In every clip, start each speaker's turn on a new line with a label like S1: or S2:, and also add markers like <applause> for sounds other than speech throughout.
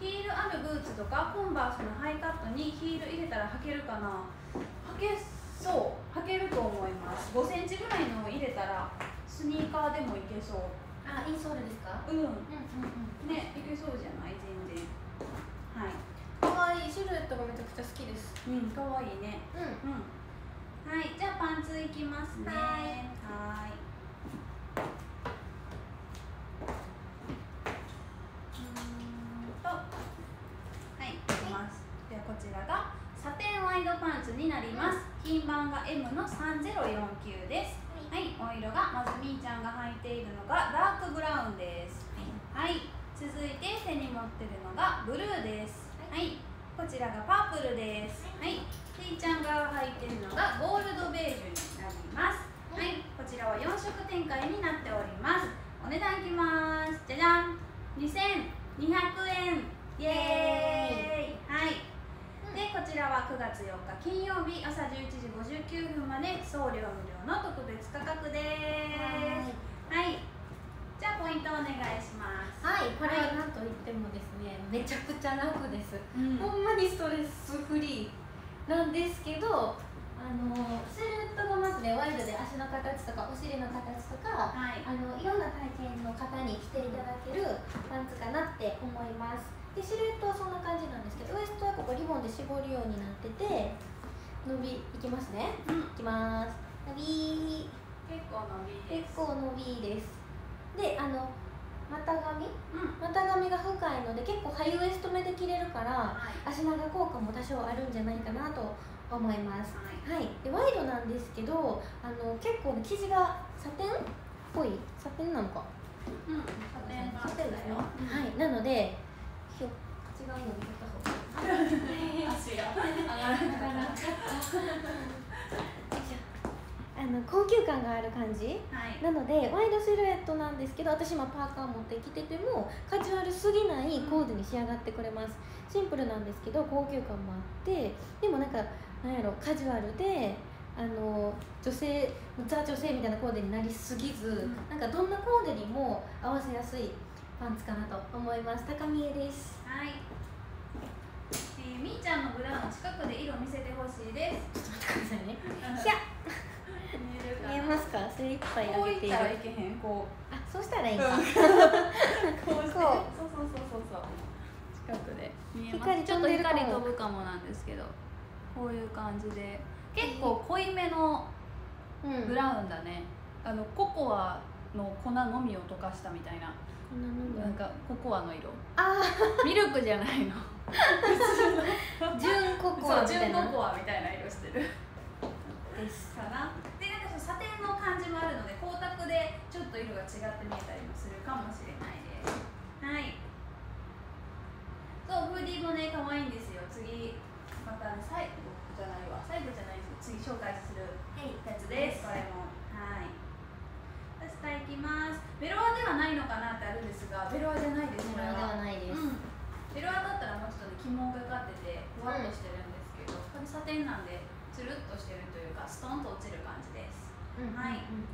S1: ヒールあるブーツとかコンバースのハイカットにヒール入れたら履けるかな？履けそう。履けると思います。5センチぐらいのを入れたらスニーカーでもいけそう。
S2: あインソールですか？
S1: うん。
S2: うんうんうん。
S1: ねいけそうじゃない？全然。はい。
S2: かわいいシルエットがめちゃくちゃ好きです。
S1: うんかわいいね。
S2: うん。
S1: うん。はいじゃあパンツいきますね。
S2: はい
S1: はーいうーんとはいいきますではこちらがサテンワイドパンツになりますが M の3049です。はい、お色がまずみーちゃんが履いているのがダークブラウンです。はい、続いて手に持ってるのがブルーです。はい、こちらがパープルです。はい、ひーちゃんが履いてるのがゴールドベージュになります。はい、こちらは4色展開になっております。お値段いきます。じゃじゃん。2200円。イエーイは9月4日金曜日朝11時59分まで送料無料の特別価格です。はい。じゃあポイントお願いします。
S2: はい。これはなんといってもですねめちゃくちゃ楽です。
S1: うん。
S2: ほんまにストレスフリーなんですけどあのシルエットがまずねワイドで足の形とかお尻の形とか
S1: はい。
S2: あのいろんな体型の方に着ていただけるパンツかなって思いますでシルエットはそんな感じなんですけどウエストはここリボンで絞るようになってて伸びいきますね。
S1: うん。
S2: いきます。伸び。
S1: 結構伸び
S2: 結構伸びです。であの股上？
S1: うん。
S2: 股上が深いので結構ハイウエスト目で着れるから
S1: はい。
S2: 足長効果も多少あるんじゃないかなと思います。
S1: はい。
S2: はい、でワイドなんですけどあの結構ね生地がサテンっぽい。サテンなのか。
S1: うん。サテンパンツだよ。
S2: はい。なので違うのに取った方
S1: 足が。上が。らなかった
S2: あの高級感が。ある感じ
S1: はい
S2: なのでワイドシルエットなんですけど私今パーカー持ってきててもカジュアルすぎないコーデに仕上が。ってくれますシンプルなんですけど高級感もあってでもなんかなんやろカジュアルであの女性ザ女性みたいなコーデになりすぎず、
S1: うん
S2: なんかどんなコーデにも合わせやすいパンツかなと思います。高見えです。
S1: はい。えーみーちゃんのブラウン近くで色見せてほしいです。
S2: ちょっと待ってくださいね。
S1: ひ
S2: ひゃ
S1: 見え
S2: ますか？精一杯
S1: こうい
S2: 上げて。いる
S1: ったらいけへんこう。
S2: あそうしたらいいか、<laughs>
S1: こうして。そう。
S2: こう
S1: そうそうそうそう。近くで見えます。
S2: 光
S1: ちょっと光飛ぶかもなんですけどこういう感じで。結構濃いめの
S2: うん。
S1: ブラウンだね。あのココアの粉のみを溶かしたみたいな。
S2: な
S1: んかココアの色。
S2: あ
S1: ミルクじゃないの。<laughs>
S2: あ純ココアみたいな。
S1: 純ココアみたいな色してる。
S2: です。
S1: かな。でなんかそのサテンの感じもあるので光沢でちょっと色が違って見えたりもするかもしれないです。はい。そうフーディーもね可愛いんですよ。次またね最後じゃないわ。最後じゃないです次紹介する
S2: はい
S1: やつですこれもはい下いきます。ベロアではないのかなってあるんですがベロアじゃないです。これ
S2: ではないです、
S1: うん、ベロアだったらもうちょっとね起毛がかっててふわっとしてるんですけど、これサテンなんでつるっとしてるというかストンと落ちる感じです。
S2: うん
S1: はい
S2: うん。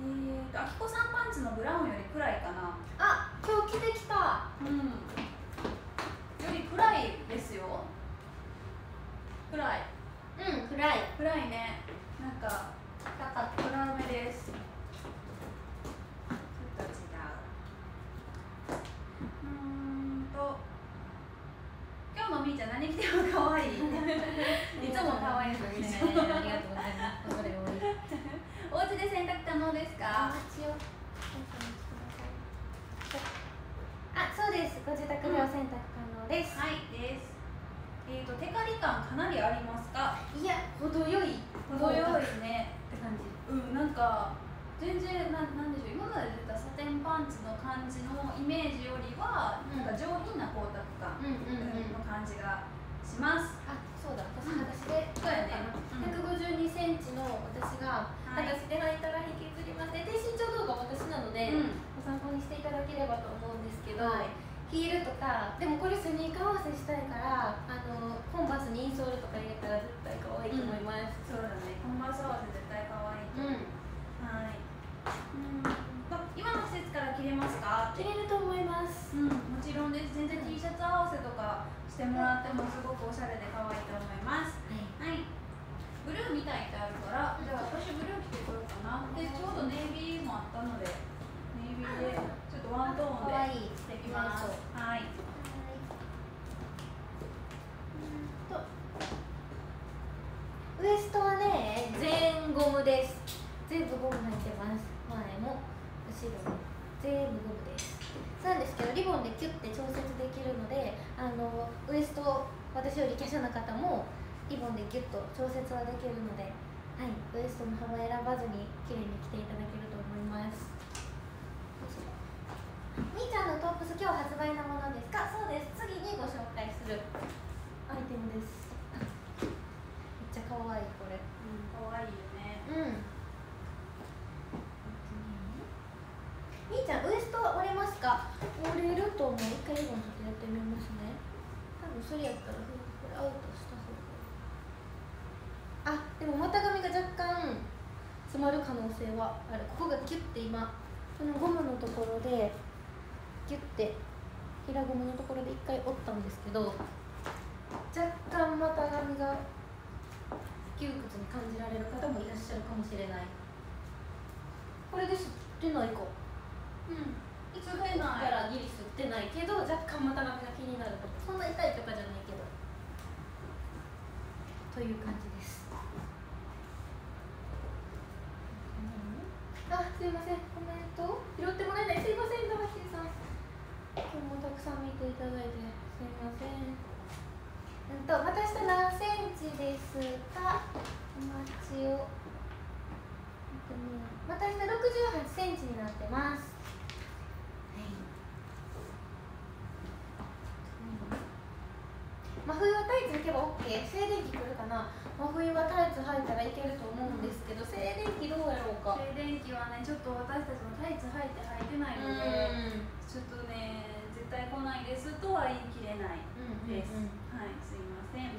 S1: えーとあきこさんパンツのブラウンより暗いかな。
S2: あ今日着てきた。
S1: うん。より暗いですよ。暗い。
S2: うん暗い。
S1: 暗いね。なんか
S2: っ
S1: 暗めですちょっと違ううーんと今日のみーちゃん何着ても可愛い。<laughs> いつも可愛い。ですみーちゃん
S2: ありがとうございます。それ多い
S1: お家で洗濯可能ですか？
S2: あそうです。ご自宅でお洗濯可能です、
S1: はいです。えーとテカリ感かなりありますか？
S2: いや程よい。
S1: 程よいね。
S2: って感じ。
S1: うんなんか全然ななんでしょう。今まで出たサテンパンツの感じのイメージよりは、
S2: うん
S1: なんか上品な光沢感
S2: うんうんうん。
S1: の感じがします、
S2: あそうだ。私裸足で
S1: そうやね。
S2: 152センチの私が
S1: はい。
S2: 裸足で履いたら引きずります。ねで身長動画私なので、
S1: うん。
S2: ご参考にしていただければと思うんですけど、
S1: はい。
S2: ヒールとかでもこれスニーカー合わせしたいからあのコンバースにインソールとか入れたら絶対可愛いと思います。
S1: そうだね。コンバース合わせ絶対可愛い
S2: う。ん、
S1: はい。うん。と今の季節から着れますか？
S2: 着れると思います。
S1: うん。もちろんです。全然してもらってもすごくおしゃれで可愛いと思います。はい。ブルーみたいってあるからじゃあ私ブルー着てこようかなでちょうどネイビーもあったのでネイビーでちょっとワントーンでしてきますはい
S2: ウエストはね全ゴムです全部ゴム入ってます前も後ろも全部ゴムですなんですけどリボンでキュッて調節できるのであのウエスト私より華奢な方もリボンでギュッと調節はできるので、はい、ウエストの幅選ばずに綺麗に着ていただけると思います。みーちゃんのトップス今日発売のものですか？そうです。次にご紹介するアイテムです。めっちゃ可愛いこれ。
S1: うん可愛いよね。
S2: うんみーちゃんウエスト折れますか折れると思う一回リボンちょっとやってみますね多分それやったらこれアウトした方があでも股上が若干詰まる可能性はある。ここがキュッて今このゴムのところでギュッて平ゴムのところで一回折ったんですけど若干股上が窮屈に感じられる方もいらっしゃるかもしれない。これで吸ってないか。
S1: うん。
S2: いつもからギリ吸ってないけど若干股上が気になるとそんな痛いとかじゃないけど。という感じです。あすいません。コメント？拾ってもらえない？すいません玉木さん。今日もたくさん見ていただいてすいません。うんと私と何センチですか？お待ちを。私と68センチになってます真冬はタイツ履けば OK 静電気来るかな？真冬はタイツ履いたらいけると思うんですけど静電気どうやろうか？
S1: 静電気はねちょっと私たちもタイツ履いて履いてないのでちょっとね絶対来ないですとは言い切れないです、はいすいません。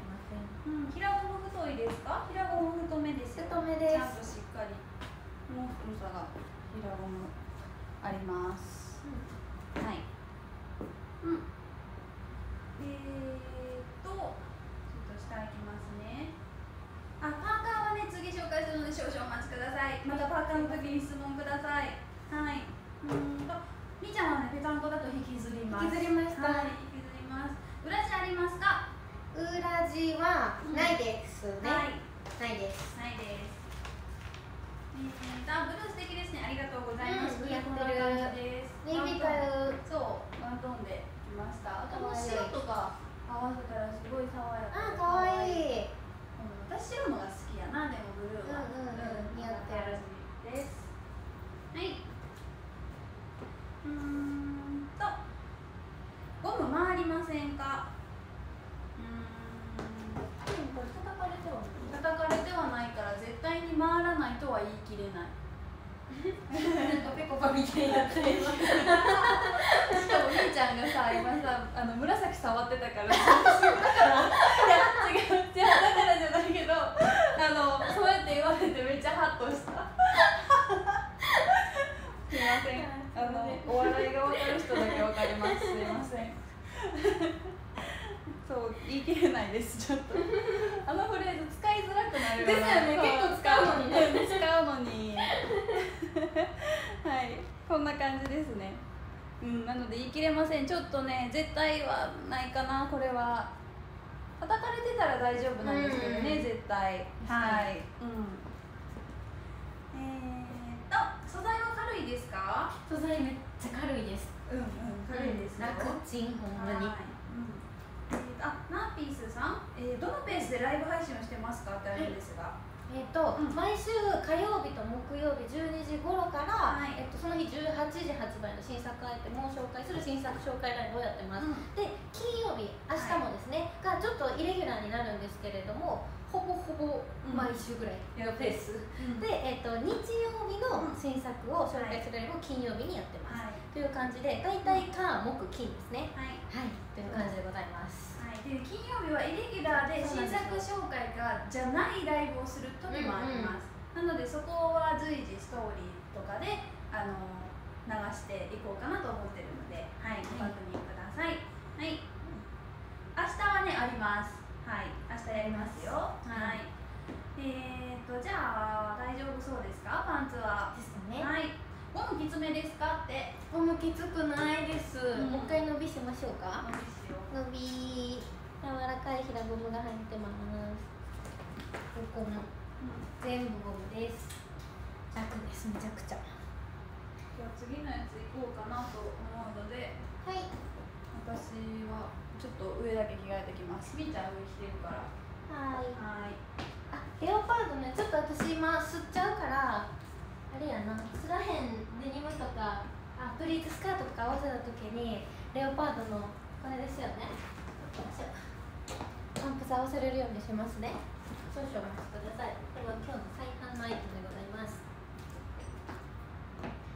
S1: うん、平ゴム太いですか？平ゴム太めですよ
S2: 太めです。
S1: ちゃんとしっかり。この太さが平ゴムあります、はい。うん。えー、っとちょっと下行きますね。あパーカーはね次紹介するので少々お待ちください。またパーカーの時に質問ください。はい。うーんとみーちゃんはねぺたんこだと引きずります。
S2: 引きずりました。
S1: はい引きずります。裏地ありますか？
S2: 裏地はないですね、
S1: はい。
S2: ないです。
S1: ないです。えー、あ、ブルー素敵ですね。ありがとうございます。
S2: うん
S1: ブルーこんな感じです。
S2: ネイビーカル
S1: そう、ワントーンで来ました。あと白とか合わせたらすごい爽やかで。
S2: あかわいい
S1: うん。私白のが好きやな、でもブルーは。
S2: うんうんうん似合ってる
S1: です。はい。うーんと、ゴム回りませんか？うーん。
S2: これ叩かれては
S1: 叩かれてはないから絶対に回らないとは言い切れない <laughs>
S2: なんかペコパみたいになってる
S1: しかもみーちゃんがさ今さあの紫触ってたからだからいや違う違うだからじゃないけどあのそうやって言われてめっちゃハッとしたすいませんあのお笑いが分かる人だけ分かりますすいませんそう言い切れないですちょっとあのフレーズ使いづらくなるよ
S2: ですよね
S1: そう
S2: 結構使うのにね
S1: うん使うのに <laughs> はいこんな感じですね。うんなので言い切れません。ちょっとね絶対はないかなこれは。叩かれてたら大丈夫なんですけどね、
S2: うん
S1: 絶対。はい。うん。えー、っと素材は軽いですか？
S2: 素材めっちゃ軽いです。
S1: うんうん軽いですよ。
S2: 楽ちんほんまに。
S1: はい。あナーピースさん、えーどのペースでライブ配信をしてますかってあるんですが、
S2: えっ、と、
S1: うん。
S2: 毎週火曜日と木曜日12時頃から、
S1: はい。
S2: えっとその日18時発売の新作アイテムを紹介する新作紹介ライブをやってます、
S1: うん。
S2: で金曜日明日もですね、がちょっとイレギュラーになるんですけれどもほぼほぼ
S1: うん。
S2: 毎週ぐらいのペース、
S1: で、
S2: で、えっと日曜日の新作を紹介するライブを金曜日にやってます、
S1: はい。
S2: という感じで大体火木金ですね。
S1: はい。
S2: はい。という感じでございます、
S1: はい、で金曜日はイレギュラーで新作紹介がじゃないライブをする時もあります、なのでそこは随時ストーリーとかであの流していこうかなと思ってるので、はい、ご確認ください、はい、明日はねあります。はい。明日やりますよ、はい。えー、っとじゃあ大丈夫そうですか？パンツは。
S2: ですね。は
S1: い。
S2: ないです、
S1: うん。
S2: もう一回伸びしましょうか。
S1: 伸び
S2: 柔らかい平ゴムが入ってます。ここも。全部ゴムです。楽です。めちゃくちゃ。
S1: じゃあ次のやつ行こうかなと思うので。
S2: はい。
S1: 私はちょっと上だけ着替えてきます。みーちゃん上着てるから。
S2: はい。
S1: はい。
S2: あレオパードね。ちょっと私今吸っちゃうからあれやなすらへんデニムとかあプリーツスカートとか合わせた時にレオパードのこれですよね。パンプス合わせれるようにしますね。少々お待ちください。これは今日の再販のアイテムでございます。